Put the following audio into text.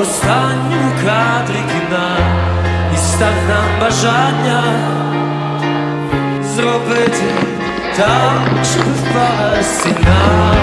останньому кадрі кіна. І став нам бажання зробити так, щоб впала стіна.